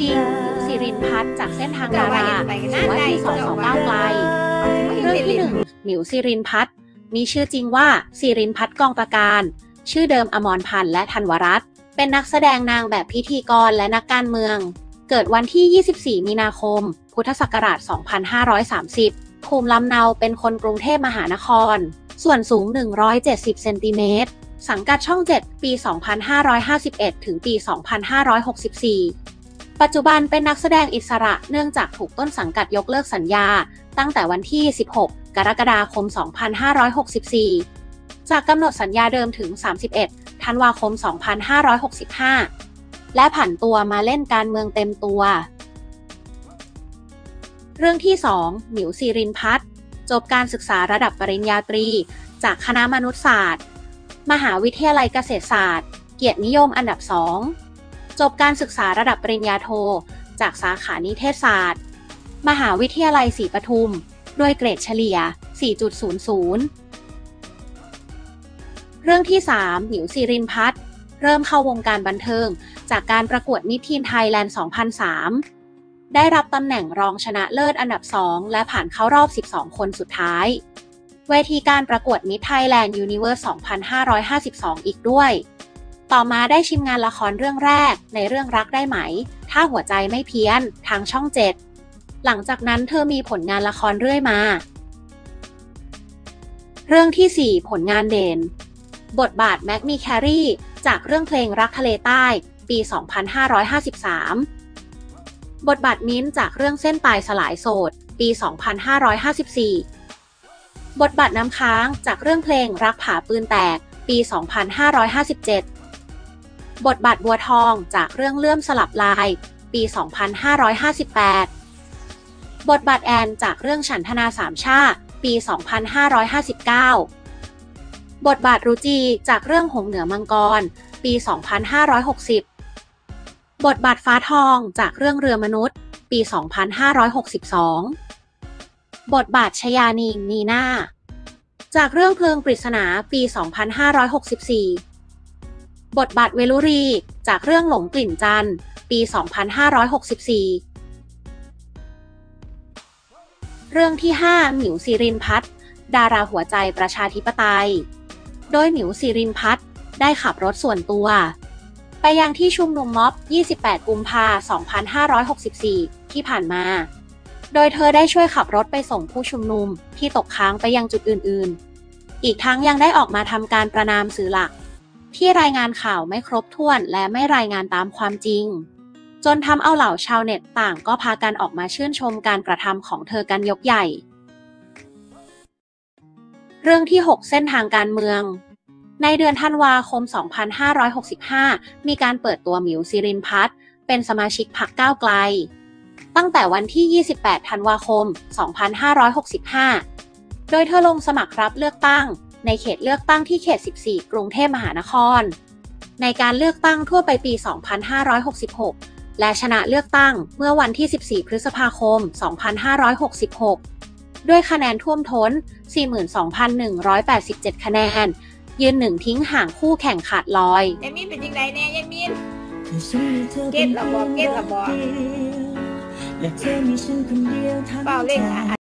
จริงหมิวสิรินพัฒน์จากเส้นทางดาราหรือว่าที่สองสองก้าไกลเรื่องที่หนึ่งหมิวสิรินพัฒน์มีชื่อจริงว่าสิรินพัฒน์กองตะการ ชื่อเดิมอมรพันธ์และธันวรัตน์เป็นนักแสดงนางแบบพิธีกรและนักการเมือง เกิดวันที่ 24 มีนาคม พุทธศักราช 2530 ภูมิลำเนาเป็นคนกรุงเทพมหานคร ส่วนสูง 170 เซนติเมตร สังกัดช่อง 7 ปี 2551 ถึงปี 2564 ปัจจุบันเป็นนักแสดงอิสระเนื่องจากถูกต้นสังกัดยกเลิกสัญญา ตั้งแต่วันที่ 16 กรกฎาคม 2564 จากกำหนดสัญญาเดิมถึง 31 ธันวาคม 2565 และผันตัวมาเล่นการเมืองเต็มตัว เรื่องที่ 2 หมิวซีรินพัฒน์จบการศึกษาระดับปริญญาตรี จากคณะมนุษยศาสตร์ มหาวิทยาลัยเกษตรศาสตร์ เกียรตินิยมอันดับ 2 จบการศึกษาระดับปริญญาโท จากสาขานิเทศศาสตร์ มหาวิทยาลัยศรีปทุม ด้วยเกรดเฉลี่ย 4.00 เรื่องที่ 3 หมิวซีรินพัฒน์เริ่มเข้าวงการบันเทิง จากการประกวดมิทีนไทยแลนด์ 2003 ได้รับตำแหน่งรองชนะเลิศอันดับ 2 และผ่านเข้ารอบ 12 คนสุดท้าย เวทีการประกวดมิสไทยแลนด์ยูนิเวิร์ส 2552 อีกด้วย ต่อมาได้ชิมลางละครเรื่องแรกในเรื่องรักได้ไหม ถ้าหัวใจไม่เพี้ยน ทางช่อง7หลังจากนั้นเธอมีผลงานละครเรื่อยมา เรื่องที่ 4 ผลงานเด่น บทบาทแม็กมีแครีจากเรื่องเพลงรักทะเลใต้ ปี 2553 บทบาทมิ้นท์จากเรื่องเส้นตายสลายโสด ปี 2554 บทบาทน้ำค้างจากเรื่องเพลงรักผาปืนแตก ปี 2557 บทบาทบัวทองจากเรื่องเลื่อมสลับลาย ปี 2558 บทบาทแอนจากเรื่องฉันทนาสามชาติปี 2559 บทบาทรุจีจากเรื่องหงเหนือมังกร ปี 2560 บทบาทฟ้าทองจากเรื่องเรือมนุษย์ ปี 2562 บทบาทชยานีนีนาจากเรื่องเพลิงปริศนาปี 2564 บทบาทเวลุรี จากเรื่องหลงกลิ่นจันทร์ ปี 2564 เรื่องที่ 5 หมิวซีรินพัฒดาราหัวใจประชาธิปไตย โดยหมิวซีรินพัฒได้ขับรถส่วนตัว ไปยังที่ชุมนุมม็อบ 28 กุมภา2564 ที่ผ่านมา โดยเธอได้ช่วยขับรถไปส่งผู้ชุมนุมที่ตกค้างไปยังจุดอื่น ๆ อีกทั้งยังได้ออกมาทำการประนามสื่อหลัก ที่รายงานข่าวไม่ครบถ้วนและไม่รายงานตามความจริง จนทำเอาเหล่าชาวเน็ตต่างก็พากันออกมาชื่นชมการกระทำของเธอกันยกใหญ่ เรื่องที่ 6 เส้นทางการเมืองในเดือนธันวาคม 2565 มีการเปิดตัวหมิวซิรินพัฒเป็นสมาชิกพรรคก้าวไกล ตั้งแต่วันที่ 28 ธันวาคม 2565 โดยเธอลงสมัครรับเลือกตั้ง ในเขตเลือกตั้งที่เขต 14 กรุงเทพมหานคร ในการเลือกตั้งทั่วไปปี 2566 และชนะเลือกตั้งเมื่อวันที่ 14 พฤษภาคม 2566 ด้วยคะแนนท่วมท้น 42,187 คะแนน ยืนหนึ่งทิ้งห่างคู่แข่งขาดลอยยายมินเป็นยังไงเนี่ยยายมินเก็ตละบ่เก็ตละบ่และเธอมีฉันคนเดียวทั้งเปล่าเล่นใจอะ